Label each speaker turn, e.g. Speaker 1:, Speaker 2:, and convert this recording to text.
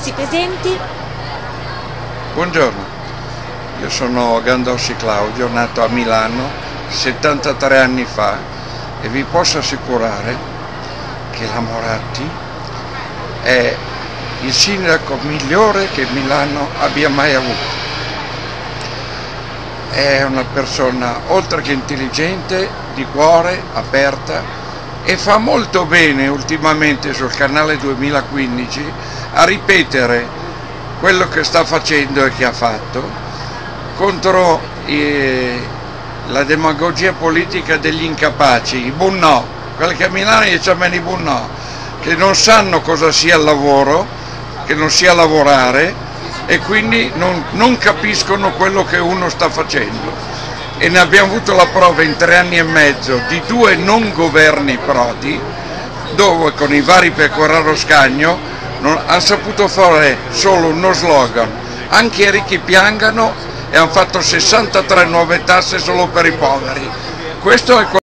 Speaker 1: Si presenti?
Speaker 2: Buongiorno, io sono Gandossi Claudio, nato a Milano 73 anni fa e vi posso assicurare che la Moratti è il sindaco migliore che Milano abbia mai avuto. È una persona oltre che intelligente, di cuore, aperta e fa molto bene ultimamente sul canale 2015 a ripetere quello che sta facendo e che ha fatto contro eh, la demagogia politica degli incapaci, i bunnò, quelli che a Milano gli chiamano i bunnò, che non sanno cosa sia il lavoro, che non sia lavorare e quindi non, non capiscono quello che uno sta facendo. E ne abbiamo avuto la prova in tre anni e mezzo di due non governi Prodi, dove con i vari Pecoraro Scagno non, hanno saputo fare solo uno slogan, anche i ricchi piangano e hanno fatto 63 nuove tasse solo per i poveri. Questo è